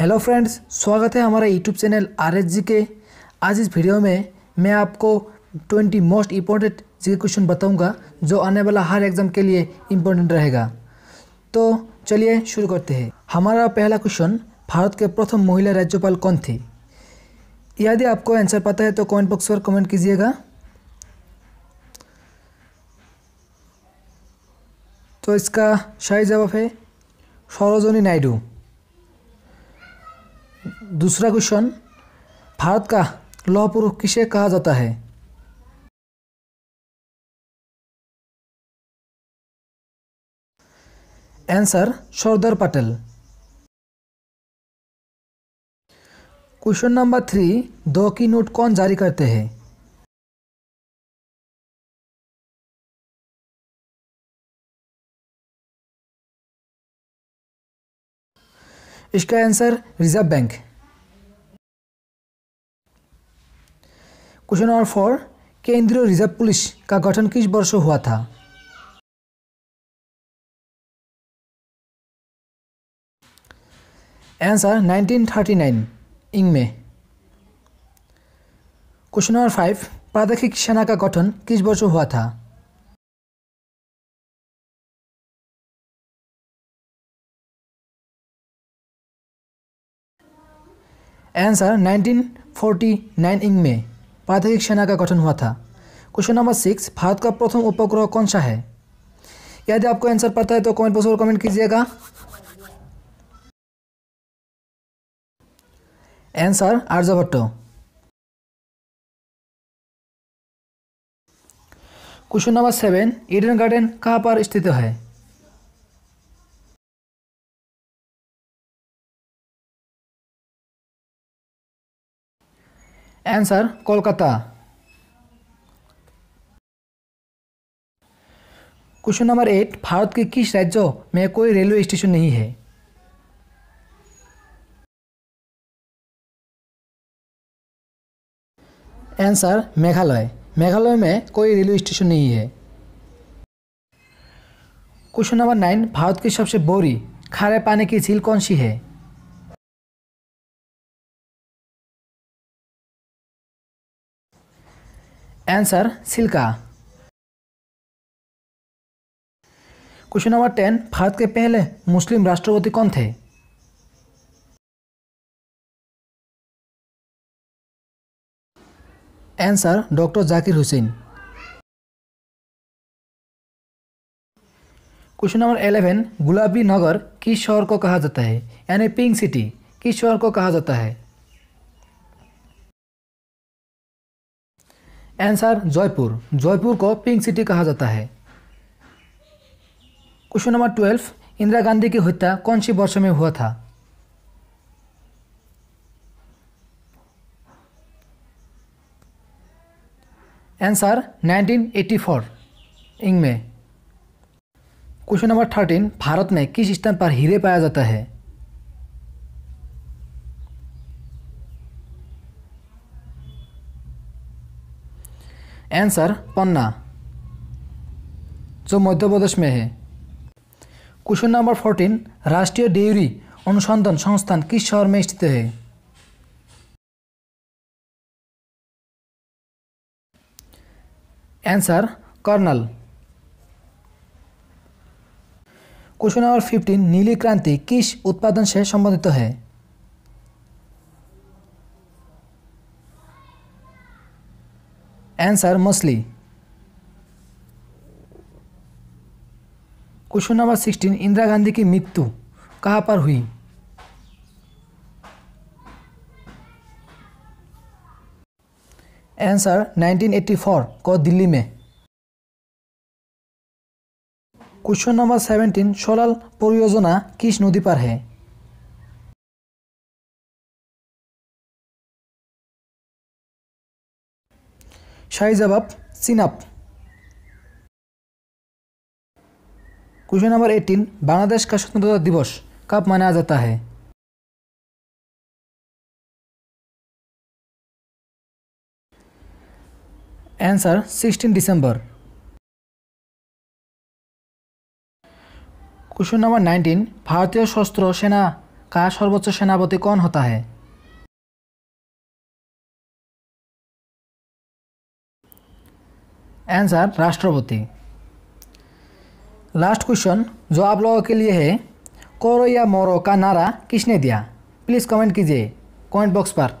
Hello friends स्वागत है हमारा YouTube channel R H G के। आज इस वीडियो में मैं आपको 20 मोस्ट इम्पोर्टेंट जी क्वेश्चन बताऊँगा, जो आने वाला हर एग्ज़ाम के लिए इम्पोर्टेंट रहेगा। तो चलिए शुरू करते हैं। हमारा पहला क्वेश्चन भारत के प्रथम महिला राज्यपाल कौन थी? यदि आपको आंसर पता है तो कमेंट बॉक्स पर कमेंट कीजिएगा। तो इसका सही जवाब है, सरोजनी नायडू। दूसरा क्वेश्चन, भारत का लौह पुरुष किसे कहा जाता है? Answer, Sardar Patel. Question number three, दो की नोट कौन जारी करते हैं? इसका answer, reserve bank. Question number four केंद्रीय रिजर्व पुलिस का गठन किस वर्ष हुआ था आंसर 1939 इंग में क्वेश्चन नंबर फाइव प्रादेशिक सेना का गठन किस वर्ष हुआ था आंसर 1949 इंग में प्रादेशिक सेना का गठन हुआ था। क्वेश्चन नंबर सिक्स भारत का प्रथम उपग्रह कौन सा है? यदि आपको आंसर पता है तो कमेंट बॉक्स पर कमेंट कीजिएगा answer Aryabhatta question number seven Eden garden कहाँ पर स्थित है? answer Kolkata question number eight Bharat के किस राज्यों में कोई रेलवे स्टेशन नहीं है आंसर मेघालय मेघालय में कोई रेलवे स्टेशन नहीं है क्वेश्चन नंबर नाइन भारत की सबसे बोरी खारे पानी की झील कौन सी है answer Chilika. Question number ten Bharat के पहले मुस्लिम राष्ट्रपति कौन थे? Answer doctor Zakir Hussain. Question number eleven गुलाबी नगर किस शहर को कहा जाता है? यानी पिंक सिटी, किस शहर को कहा जाता है? आंसर जयपुर जयपुर को पिंक सिटी कहा जाता है। Question number twelve Indira Gandhi की हत्या कौन सी वर्ष में हुआ था? आंसर 1984 इंग में। क्वेश्चन नंबर थर्टीन भारत में किस स्थान पर हीरे पाया जाता है? आंसर पन्ना जो मध्य प्रदेश में है क्वेश्चन नंबर फोर्टीन राष्ट्रीय डेयरी अनुसंधान संस्थान किस शहर में स्थित है answer Karnal question number fifteen नीली क्रांति किस उत्पादन से संबंधित है आंसर मछली question number sixteen Indira Gandhi की मृत्यु कहाँ पर हुई आंसर 1984 को दिल्ली में क्वेश्चन नंबर सेवेंटीन सोलर परियोजना किस नदी पर है सही जवाब सिनाप क्वेश्चन नंबर एटीन बांग्लादेश का स्वतंत्रता दिवस कब मनाया जाता है आंसर 16 दिसंबर क्वेश्चन नंबर नाइनटीन भारतीय सशस्त्र सेना का सर्वोच्च सेनापति कौन होता है आंसर राष्ट्रपति लास्ट क्वेश्चन जो आप लोगों के लिए है कोरो या मोरो का नारा किसने दिया? प्लीज़ कमेंट कीजिए कमेंट बॉक्स पर।